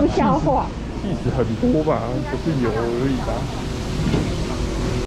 不消化。气质很多吧，不是油而已吧？